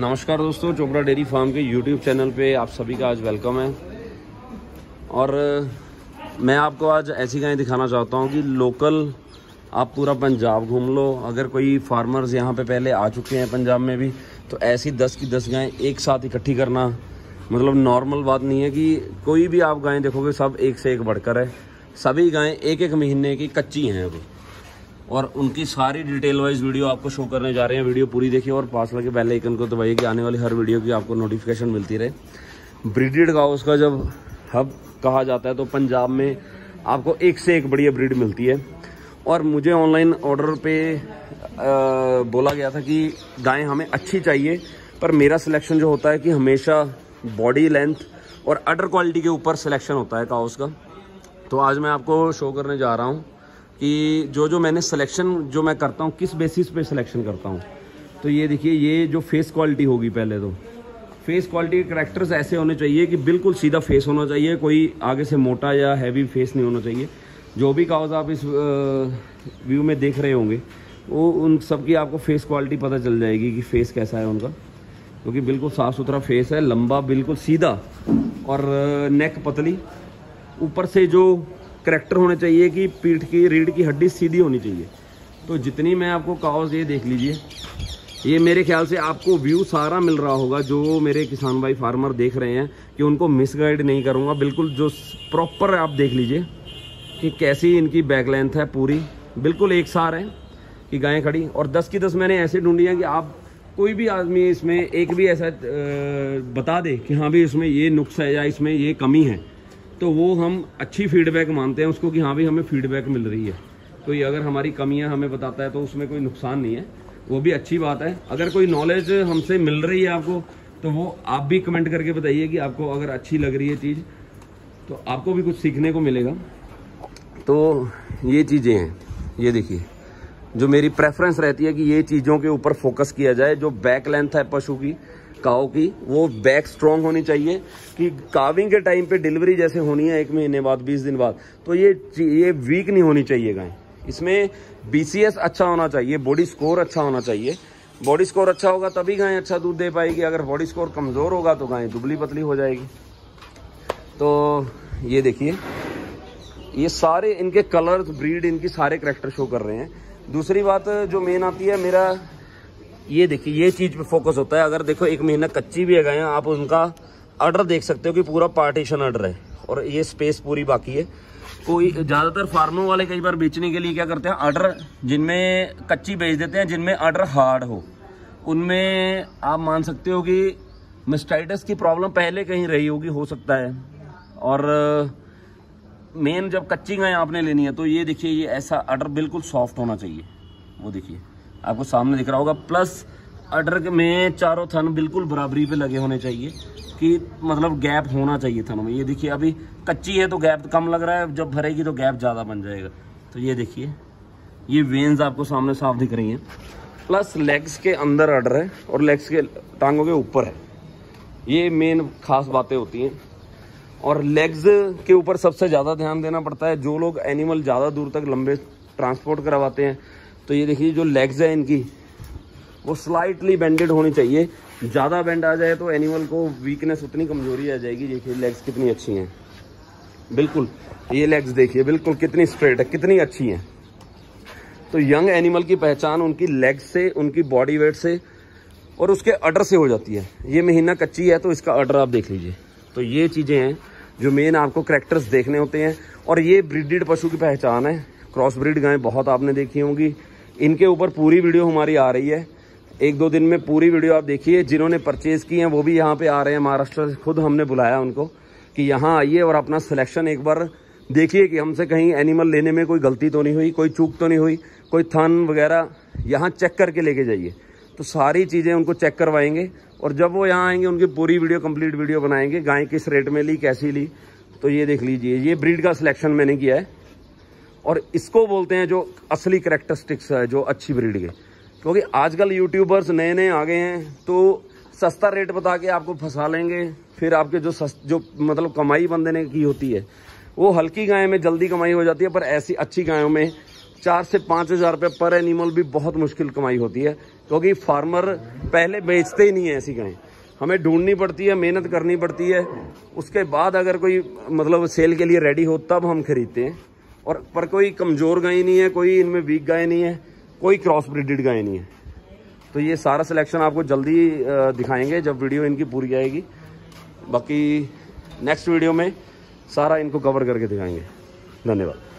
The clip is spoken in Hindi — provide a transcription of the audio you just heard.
नमस्कार दोस्तों, चोपड़ा डेयरी फार्म के यूट्यूब चैनल पे आप सभी का आज वेलकम है। और मैं आपको आज ऐसी गायें दिखाना चाहता हूँ कि लोकल आप पूरा पंजाब घूम लो। अगर कोई फार्मर्स यहाँ पे पहले आ चुके हैं पंजाब में भी तो ऐसी दस की दस गायें एक साथ इकट्ठी करना मतलब नॉर्मल बात नहीं है कि कोई भी आप गायें देखोगे, सब एक से एक बढ़कर है। सभी गायें एक एक महीने की कच्ची हैं अभी। और उनकी सारी डिटेल वाइज वीडियो आपको शो करने जा रहे हैं। वीडियो पूरी देखिए और पास लगे बेल आइकन को दबाइए कि आने वाली हर वीडियो की आपको नोटिफिकेशन मिलती रहे। ब्रीडेड गाउस का जब हब कहा जाता है तो पंजाब में आपको एक से एक बढ़िया ब्रीड मिलती है। और मुझे ऑनलाइन ऑर्डर पे आ, बोला गया था कि गायें हमें अच्छी चाहिए पर मेरा सिलेक्शन जो होता है कि हमेशा बॉडी लेंथ और अडर क्वालिटी के ऊपर सिलेक्शन होता है काउस का। तो आज मैं आपको शो करने जा रहा हूँ। कि जो जो मैंने सिलेक्शन जो मैं करता हूँ, किस बेसिस पे सिलेक्शन करता हूँ? तो ये देखिए, ये जो फेस क्वालिटी होगी पहले तो। फेस क्वालिटी के करेक्टर्स ऐसे होने चाहिए कि बिल्कुल सीधा फेस होना चाहिए, कोई आगे से मोटा या हैवी फेस नहीं होना चाहिए। जो भी काउज आप इस व्यू में देख रहे होंगे, वो उन सब की आपको फेस क्वालिटी पता चल जाएगी कि फेस कैसा है उनका। क्योंकि तो बिल्कुल साफ़ सुथरा फेस है, लंबा, बिल्कुल सीधा और नेक पतली। ऊपर से जो करेक्टर होने चाहिए कि पीठ की, रीढ़ की हड्डी सीधी होनी चाहिए। तो जितनी मैं आपको काउस ये देख लीजिए, ये मेरे ख्याल से आपको व्यू सारा मिल रहा होगा जो मेरे किसान भाई फार्मर देख रहे हैं कि उनको मिसगाइड नहीं करूँगा। बिल्कुल जो प्रॉपर आप देख लीजिए कि कैसी इनकी बैक लेंथ है पूरी। बिल्कुल एक सार है कि गायें खड़ी। और दस की दस मैंने ऐसे ढूंढी हैं कि आप कोई भी आदमी इसमें एक भी ऐसा बता दे कि हाँ भी इसमें ये नुक्स है या इसमें ये कमी है। तो वो हम अच्छी फीडबैक मानते हैं उसको कि हाँ भी हमें फीडबैक मिल रही है। तो ये अगर हमारी कमियाँ हमें बताता है तो उसमें कोई नुकसान नहीं है। वो भी अच्छी बात है। अगर कोई नॉलेज हमसे मिल रही है आपको तो वो आप भी कमेंट करके बताइए कि आपको अगर अच्छी लग रही है चीज़ तो आपको भी कुछ सीखने को मिलेगा। तो ये चीज़ें हैं। ये देखिए, जो मेरी प्रेफरेंस रहती है कि ये चीज़ों के ऊपर फोकस किया जाए, जो बैक लेंथ है पशु की काओ की, वो बैक स्ट्रॉन्ग होनी चाहिए कि काविंग के टाइम पे डिलीवरी जैसे होनी है एक महीने बाद, बीस दिन बाद तो ये ये वीक नहीं होनी चाहिए गाय। इसमें बीसीएस अच्छा होना चाहिए बॉडी स्कोर अच्छा होना चाहिए। बॉडी स्कोर अच्छा होगा तभी गाय अच्छा दूध दे पाएगी, अगर बॉडी स्कोर कमज़ोर होगा तो गाय दुबली पतली हो जाएगी। तो ये देखिए, ये सारे इनके कलर ब्रीड इनकी सारे करेक्टर शो कर रहे हैं। दूसरी बात जो मेन आती है, मेरा ये देखिए, ये चीज़ पे फोकस होता है। अगर देखो, एक महीना कच्ची भी है गए आप उनका ऑर्डर देख सकते हो कि पूरा पार्टीशन ऑर्डर है। और ये स्पेस पूरी बाकी है। कोई, ज़्यादातर फार्मों वाले कई बार बेचने के लिए क्या करते हैं ऑर्डर जिनमें कच्ची बेच देते हैं, जिनमें ऑर्डर हार्ड हो। उनमें आप मान सकते हो कि मिस्टाइटस की प्रॉब्लम पहले कहीं रही होगी, हो सकता है। और मेन जब कच्ची गाय आपने लेनी है तो ये देखिए, ये ऐसा ऑर्डर बिल्कुल सॉफ्ट होना चाहिए। वो देखिए। आपको सामने दिख रहा होगा। प्लस अडर में चारों थन बिल्कुल बराबरी पे लगे होने चाहिए कि मतलब गैप होना चाहिए थन में। ये देखिए, अभी कच्ची है तो गैप कम लग रहा है, जब भरेगी तो गैप ज़्यादा बन जाएगा। तो ये देखिए, ये वेन्स आपको सामने साफ़ दिख रही हैं। प्लस लेग्स के अंदर अडर है और लेग्स के टांगों के ऊपर है। ये मेन खास बातें होती हैं। और लेग्स के ऊपर सबसे ज़्यादा ध्यान देना पड़ता है। जो लोग एनिमल ज़्यादा दूर तक लंबे ट्रांसपोर्ट करवाते हैं तो ये देखिए जो लेग्स है इनकी, वो स्लाइटली बेंडेड होनी चाहिए। ज़्यादा बेंड आ जाए तो एनिमल को वीकनेस उतनी कमज़ोरी आ जाएगी। देखिए लेग्स कितनी अच्छी हैं। बिल्कुल, ये लेग्स देखिए, बिल्कुल कितनी स्ट्रेट है, कितनी अच्छी हैं। तो यंग एनिमल की पहचान उनकी लेग्स से, उनकी बॉडी वेट से और उसके अडर से हो जाती है। ये महीना कच्ची है तो इसका अडर आप देख लीजिए। तो ये चीज़ें हैं जो मेन आपको करेक्टर्स देखने होते हैं। और ये ब्रिडेड पशु की पहचान है। क्रॉस ब्रिड गायें बहुत आपने देखी होंगी। इनके ऊपर पूरी वीडियो हमारी आ रही है। एक दो दिन में पूरी वीडियो आप देखिए, जिन्होंने परचेज की हैं, वो भी यहाँ पे आ रहे हैं। महाराष्ट्र से खुद हमने बुलाया उनको कि यहाँ आइए और अपना सिलेक्शन एक बार देखिए कि हमसे कहीं एनिमल लेने में कोई गलती तो नहीं हुई, कोई चूक तो नहीं हुई, कोई थन वगैरह यहाँ चेक करके लेके जाइए। तो सारी चीज़ें उनको चेक करवाएँगे और जब वो यहाँ आएँगे, उनकी पूरी वीडियो कंप्लीट वीडियो बनाएँगे, गाय किस रेट में ली, कैसी ली तो ये देख लीजिए। ये ब्रीड का सिलेक्शन मैंने किया है। और इसको बोलते हैं जो असली करेक्टरिस्टिक्स है जो अच्छी ब्रीड के। क्योंकि आजकल यूट्यूबर्स नए नए आ गए हैं तो सस्ता रेट बता के आपको फंसा लेंगे फिर आपके जो सस्त, जो मतलब कमाई बंदे ने की होती है वो हल्की गाय में जल्दी कमाई हो जाती है पर ऐसी अच्छी गायों में चार से पाँच हज़ार रुपये पर एनिमल भी बहुत मुश्किल कमाई होती है क्योंकि फार्मर पहले बेचते ही नहीं है ऐसी गायें। हमें ढूंढनी पड़ती है मेहनत करनी पड़ती है उसके बाद अगर कोई मतलब सेल के लिए रेडी हो तब हम खरीदते हैं। और, पर कोई कमज़ोर गाय नहीं है, कोई इनमें वीक गाय नहीं है, कोई क्रॉस ब्रिडेड गाय नहीं है। तो ये सारा सिलेक्शन आपको जल्दी दिखाएँगे जब वीडियो इनकी पूरी आएगी। बाकी नेक्स्ट वीडियो में सारा इनको कवर करके दिखाएँगे। धन्यवाद।